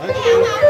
Beli.